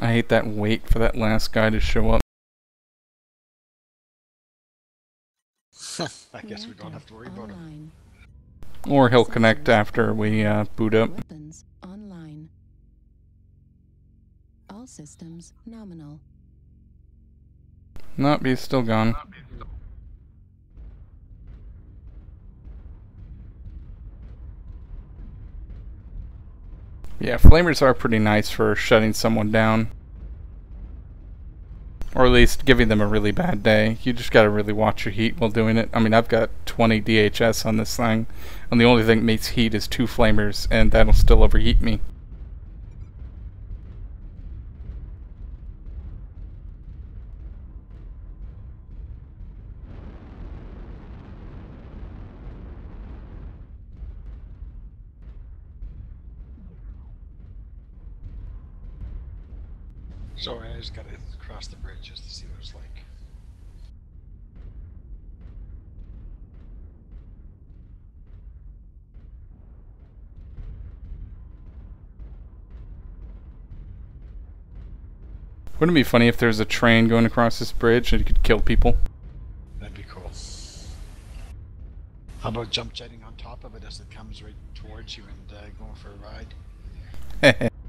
I hate that wait for that last guy to show up. I guess we don't have to worry about him. Or he'll connect after we uh, boot up. Weapons online. All systems nominal. Nope, he's still gone. Yeah, flamers are pretty nice for shutting someone down. Or at least giving them a really bad day. You just gotta really watch your heat while doing it. I mean, I've got 20 DHS on this thing, and the only thing that makes heat is two flamers, and that'll still overheat me. So I just gotta cross the bridge just to see what it's like. Wouldn't it be funny if there was a train going across this bridge and it could kill people? That'd be cool. How about jump jetting on top of it as it comes right towards you and uh, going for a ride?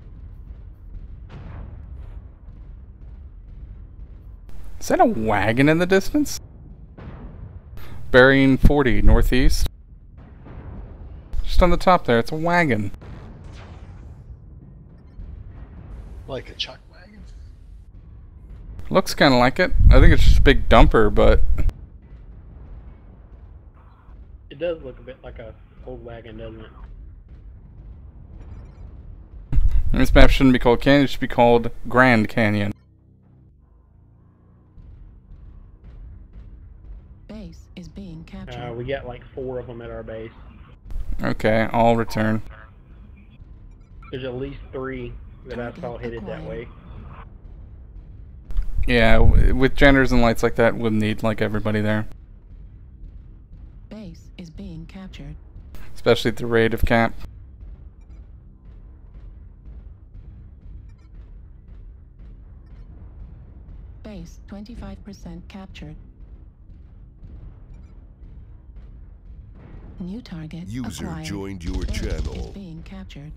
Is that a wagon in the distance? Bearing 40 northeast. Just on the top there, it's a wagon. Like a chuck wagon? Looks kind of like it. I think it's just a big dumper, but It does look a bit like a old wagon, doesn't it? this map shouldn't be called Canyon, it should be called Grand Canyon. We got like four of them at our base. Okay, I'll return. There's at least three that I saw headed that way. Yeah, with generators and lights like that, we'll need like everybody there. Base is being captured. Especially at the rate of cap. Base 25% captured. New target User acquired. joined your is channel. being captured.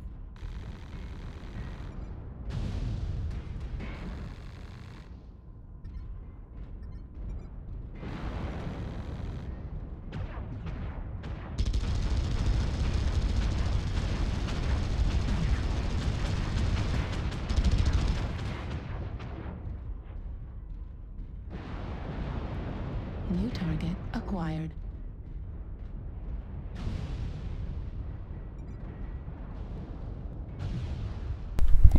New target acquired.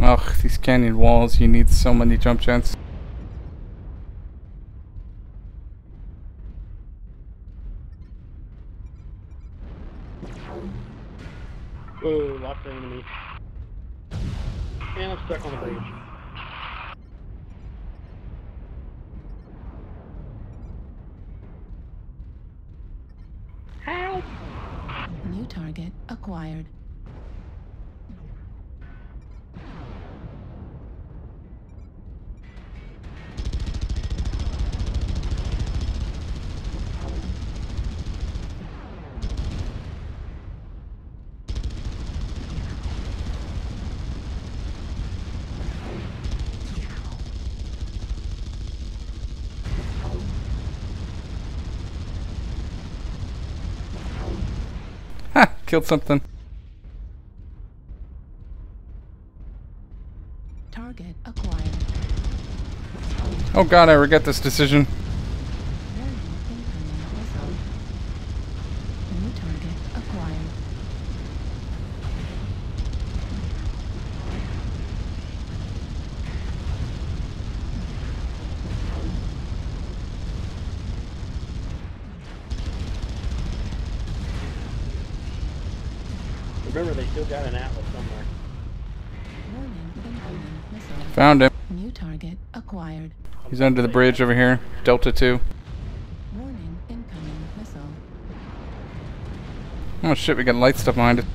Ugh, these canyon walls, you need so many jump jets. Whoa, lots of enemies. And I'm stuck on the bridge. Help! New target acquired. Killed something. Target acquired. Oh god, I regret this decision. Warning, incoming missile. New target acquired. Remember, they still got an Atlas somewhere. Warning, incoming missile. Found him. New target acquired. He's under the bridge over here. Delta 2. Warning, incoming missile. Oh shit, we got light stuff behind it.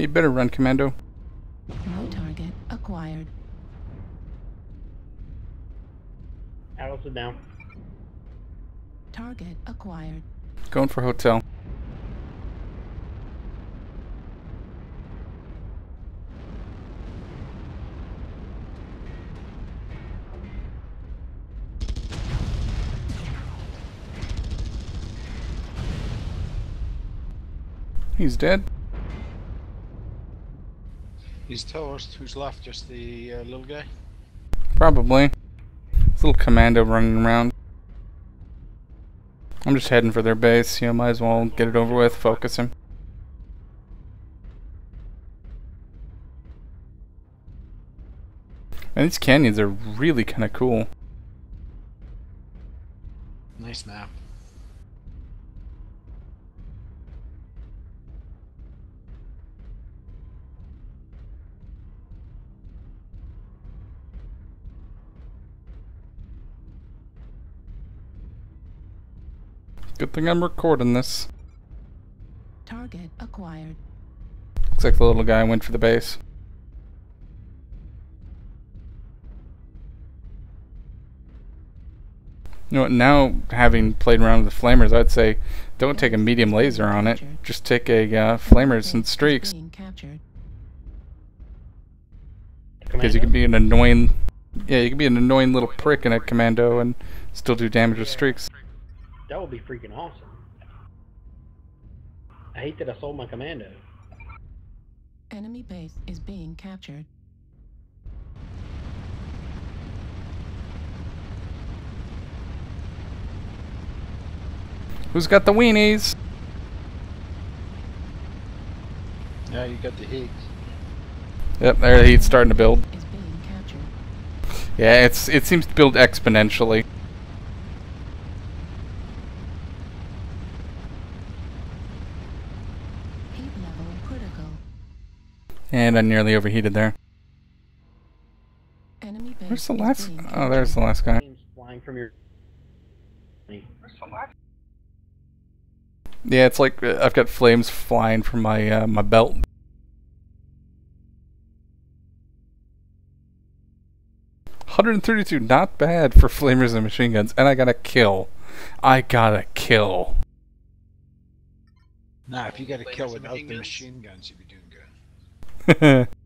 Yeah, you better run, Commando. No target acquired. Atlas is down. Target acquired. Going for hotel. He's dead. He's toast. Who's left? Just the uh, little guy? Probably. This little commando running around. I'm just heading for their base. You know, might as well get it over with. Focus him. And these canyons are really kind of cool. Nice map. Good thing I'm recording this. Target acquired. Looks like the little guy went for the base. You know what, now having played around with the flamers, I'd say don't take a medium laser on it. Just take a uh, flamers and streaks. Captured. Because you can be an annoying... Yeah, you can be an annoying little prick in a commando and still do damage with streaks. That would be freaking awesome. I hate that I sold my commando. Enemy base is being captured. Who's got the weenies? Yeah, you got the heat. Yep, there the heat's starting to build. Is being captured. Yeah, it's it seems to build exponentially. And I nearly overheated there. Where's the last? Oh, there's the last guy. Flames flying from your. Yeah, it's like uh, I've got flames flying from my uh, my belt. Hundred and thirty-two, not bad for flamers and machine guns, and I got a kill. I got a kill. Nah, if you got a kill Flamers and without machine the guns? machine guns, you'd be doing good.